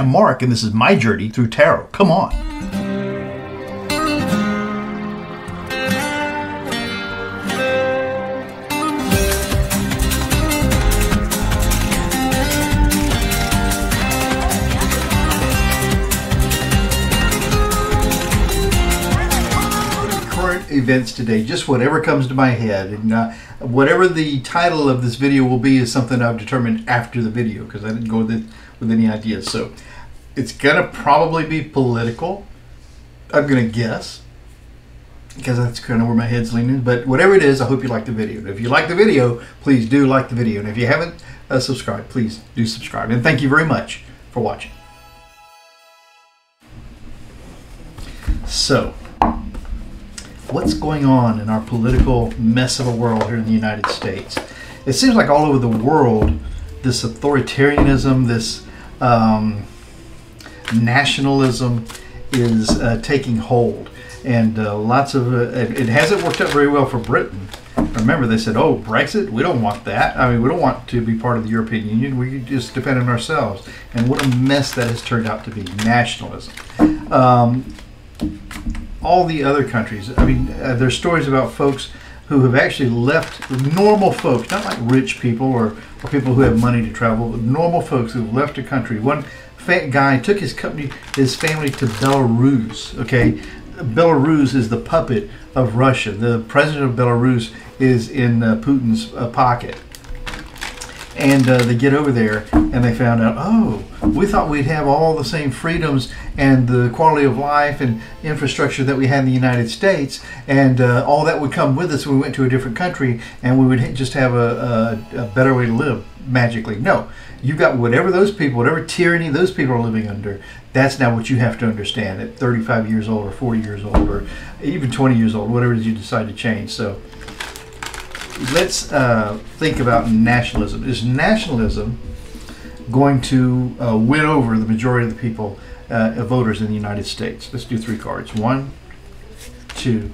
am Marc, and this is my journey through tarot. Come on. current events today, just whatever comes to my head. And uh, whatever the title of this video will be is something I've determined after the video because I didn't go with, it, with any ideas. So it's going to probably be political, I'm going to guess, because that's kind of where my head's leaning. But whatever it is, I hope you like the video. If you like the video, please do like the video. And if you haven't uh, subscribed, please do subscribe. And thank you very much for watching. So, what's going on in our political mess of a world here in the United States. It seems like all over the world, this authoritarianism, this um, nationalism is uh, taking hold. And uh, lots of uh, it, it hasn't worked out very well for Britain. Remember, they said, "Oh, Brexit, we don't want that. I mean, we don't want to be part of the European Union. We just depend on ourselves." And what a mess that has turned out to be. Nationalism. Um, all the other countries. I mean, uh, there's stories about folks who have actually left normal folks, not like rich people or, or people who have money to travel, but normal folks who've left a country. One fat guy took his company, his family to Belarus. Okay, Belarus is the puppet of Russia. The president of Belarus is in uh, Putin's uh, pocket. And uh, they get over there and they found out, oh, we thought we'd have all the same freedoms and the quality of life and infrastructure that we had in the United States, and uh, all that would come with us when we went to a different country, and we would just have a, a, a better way to live magically. No, you've got whatever those people, whatever tyranny those people are living under, that's now what you have to understand at 35 years old or 40 years old or even 20 years old, whatever it is you decide to change. So let's uh, think about nationalism. Is nationalism going to uh, win over the majority of the people, uh, voters in the United States? Let's do three cards. One, two,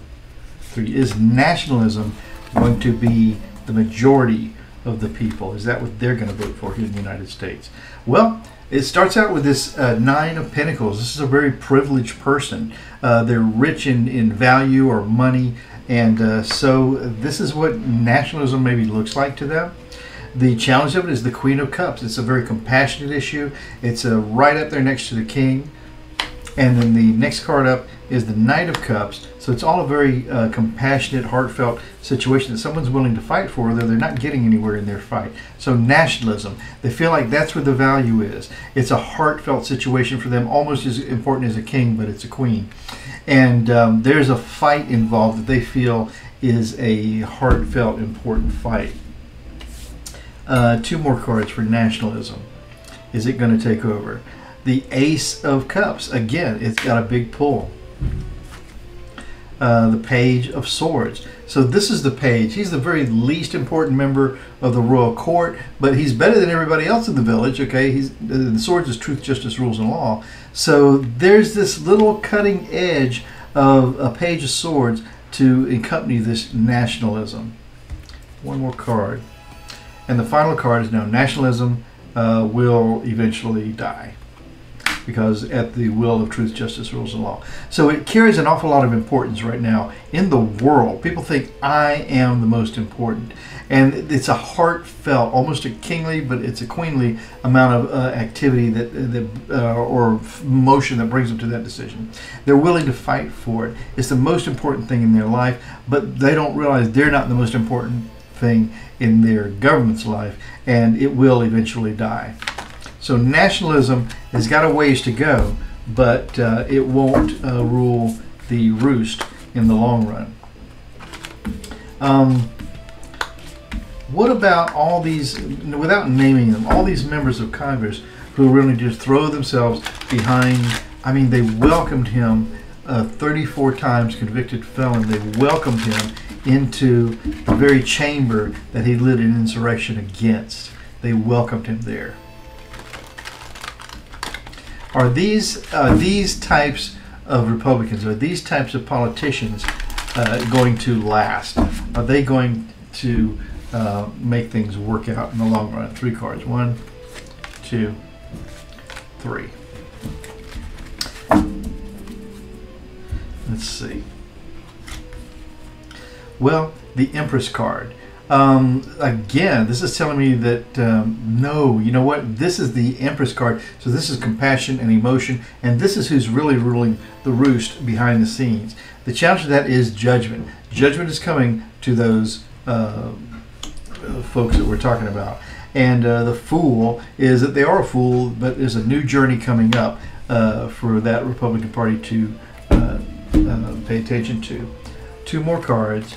three. Is nationalism going to be the majority of the people? Is that what they're going to vote for here in the United States? Well, it starts out with this uh, Nine of Pentacles. This is a very privileged person. Uh, they're rich in, in value or money. And uh, so this is what nationalism maybe looks like to them. The challenge of it is the Queen of Cups. It's a very compassionate issue. It's uh, right up there next to the King. And then the next card up is the Knight of Cups. So it's all a very uh, compassionate, heartfelt situation that someone's willing to fight for, though they're not getting anywhere in their fight. So nationalism, they feel like that's where the value is. It's a heartfelt situation for them, almost as important as a king, but it's a queen. And um, there's a fight involved that they feel is a heartfelt, important fight. Uh, two more cards for nationalism. Is it going to take over? The Ace of Cups. Again, it's got a big pull. Uh, the Page of Swords. So this is the page. He's the very least important member of the royal court, but he's better than everybody else in the village. Okay, he's the swords is truth, justice, rules, and law. So there's this little cutting edge of a page of swords to accompany this nationalism. One more card, and the final card is now nationalism uh, will eventually die because at the will of truth, justice, rules, and law. So it carries an awful lot of importance right now in the world. People think I am the most important. And it's a heartfelt, almost a kingly, but it's a queenly amount of uh, activity that, that uh, or motion that brings them to that decision. They're willing to fight for it. It's the most important thing in their life, but they don't realize they're not the most important thing in their government's life, and it will eventually die. So nationalism has got a ways to go, but uh, it won't uh, rule the roost in the long run. Um, what about all these, without naming them, all these members of Congress who really just throw themselves behind, I mean, they welcomed him, uh, 34 times convicted felon, they welcomed him into the very chamber that he led an insurrection against. They welcomed him there. Are these these types of Republicans, are these types of politicians uh, going to last? Are they going to uh, make things work out in the long run? Three cards. One, two, three. Let's see. Well, the Empress card. Um, again, this is telling me that um, no, you know what? This is the Empress card. So this is compassion and emotion, and this is who's really ruling the roost behind the scenes. The challenge to that is judgment. Judgment is coming to those uh, folks that we're talking about. And uh, the fool is that they are a fool, but there's a new journey coming up uh, for that Republican Party to uh, uh, pay attention to. Two more cards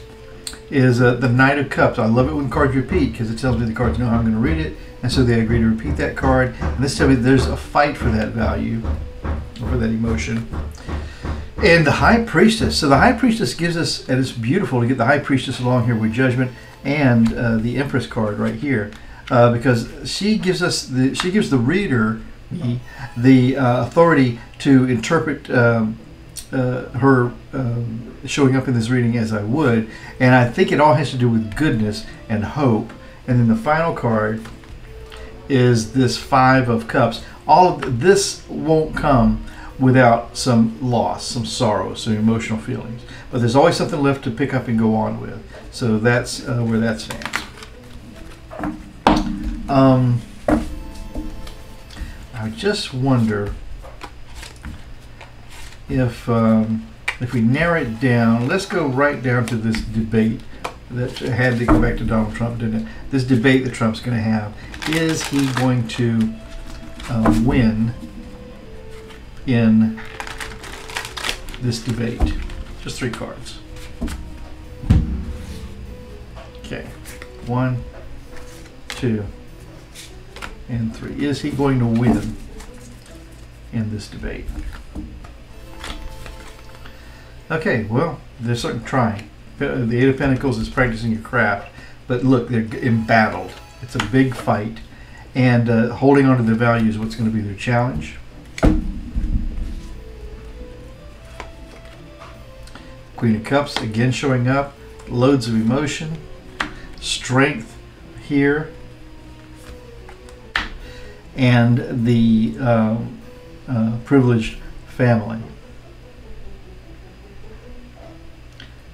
is uh, the Knight of Cups. I love it when cards repeat because it tells me the cards know how I'm going to read it, and so they agree to repeat that card. And this tells me there's a fight for that value, for that emotion. And the High Priestess. So the High Priestess gives us, and it's beautiful to get the High Priestess along here with Judgment and uh, the Empress card right here, uh, because she gives us the she gives the reader the uh, authority to interpret. Um, uh, her um, showing up in this reading as I would. And I think it all has to do with goodness and hope. And then the final card is this Five of Cups. All of this won't come without some loss, some sorrow, some emotional feelings. But there's always something left to pick up and go on with. So that's uh, where that stands. Um, I just wonder if um, if we narrow it down, let's go right down to this debate that had to go back to Donald Trump, didn't it? This debate that Trump's going to have. Is he going to uh, win in this debate? Just three cards. Okay. One, two, and three. Is he going to win in this debate? Okay, well, they're certainly trying. The Eight of Pentacles is practicing your craft, but look, they're embattled. It's a big fight, and uh, holding on to the value is what's going to be their challenge. Queen of Cups again showing up, loads of emotion, strength here, and the uh, uh, privileged family.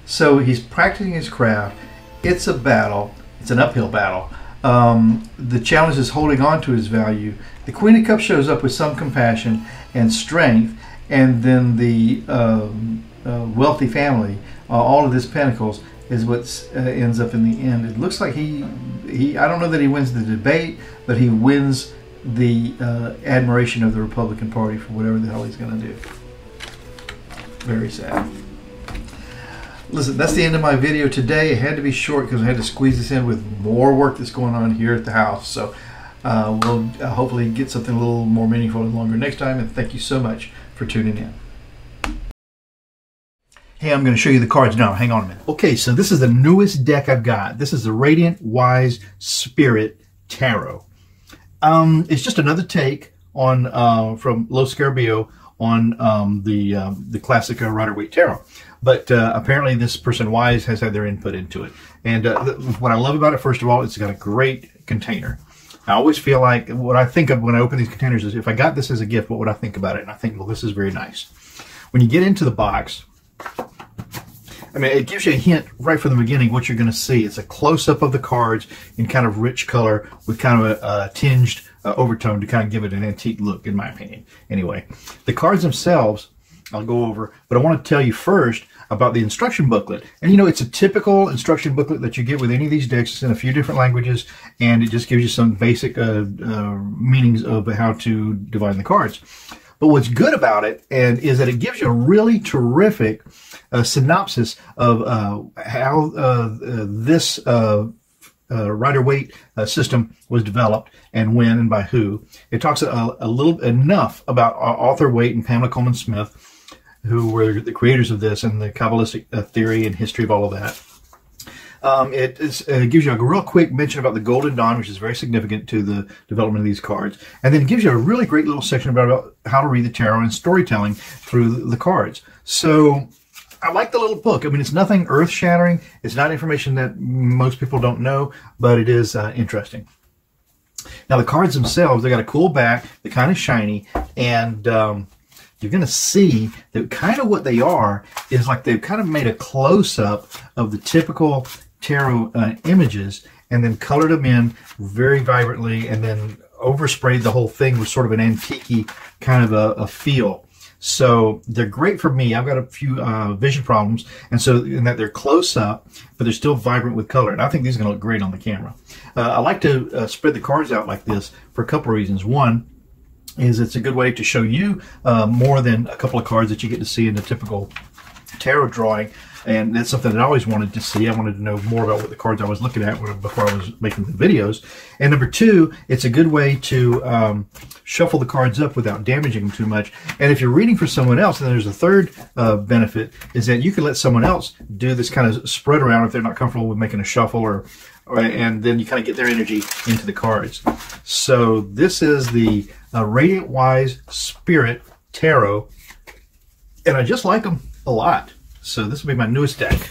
So he's practicing his craft. It's a battle. It's an uphill battle. Um, the challenge is holding on to his value. The Queen of Cups shows up with some compassion and strength, and then the um, uh, wealthy family, uh, all of this pentacles, is what uh, ends up in the end. It looks like he, he, I don't know that he wins the debate, but he wins the uh, admiration of the Republican Party for whatever the hell he's going to do. Very sad. Listen, that's the end of my video today. It had to be short because I had to squeeze this in with more work that's going on here at the house. So uh, we'll uh, hopefully get something a little more meaningful and longer next time. And thank you so much for tuning in. Hey, I'm going to show you the cards now. Hang on a minute. Okay, so this is the newest deck I've got. This is the Radiant Wise Spirit Tarot. Um, it's just another take on uh, from Lo Scarabeo on um, the um, the classic uh, Rider Waite Tarot. But uh, apparently, this person wise has had their input into it. And uh, what I love about it, first of all, it's got a great container. I always feel like what I think of when I open these containers is if I got this as a gift, what would I think about it? And I think, well, this is very nice. When you get into the box, I mean, it gives you a hint right from the beginning what you're going to see. It's a close-up of the cards in kind of rich color with kind of a, a tinged uh, overtone to kind of give it an antique look, in my opinion. Anyway, the cards themselves I'll go over, but I want to tell you first about the instruction booklet. And you know, it's a typical instruction booklet that you get with any of these decks. It's in a few different languages, and it just gives you some basic uh, uh, meanings of how to divide the cards. But what's good about it and is that it gives you a really terrific uh, synopsis of uh, how uh, uh, this uh, Rider Waite system was developed and when and by who. It talks a, a little enough about Arthur Waite and Pamela Colman Smith who were the creators of this and the Kabbalistic uh, theory and history of all of that. Um, it is, uh, gives you a real quick mention about the Golden Dawn, which is very significant to the development of these cards. And then it gives you a really great little section about, about how to read the tarot and storytelling through the, the cards. So I like the little book. I mean, it's nothing earth shattering. It's not information that most people don't know, but it is uh, interesting. Now, the cards themselves, they got a cool back. They're kind of shiny. And um, you're going to see that kind of what they are is like they've kind of made a close up of the typical tarot uh, images and then colored them in very vibrantly and then oversprayed the whole thing with sort of an antique kind of a, a feel. So they're great for me. I've got a few uh, vision problems, and so in that they're close up, but they're still vibrant with color. And I think these are going to look great on the camera. Uh, I like to uh, spread the cards out like this for a couple of reasons. One is it's a good way to show you uh, more than a couple of cards that you get to see in the typical tarot drawing and that's something that I always wanted to see. I wanted to know more about what the cards I was looking at before I was making the videos. And number two, it's a good way to um, shuffle the cards up without damaging them too much. And if you're reading for someone else, then there's a third uh, benefit is that you can let someone else do this kind of spread around if they're not comfortable with making a shuffle or, or and then you kind of get their energy into the cards. So this is the uh, Radiant Wise Spirit Tarot, and I just like them a lot. So this will be my newest deck.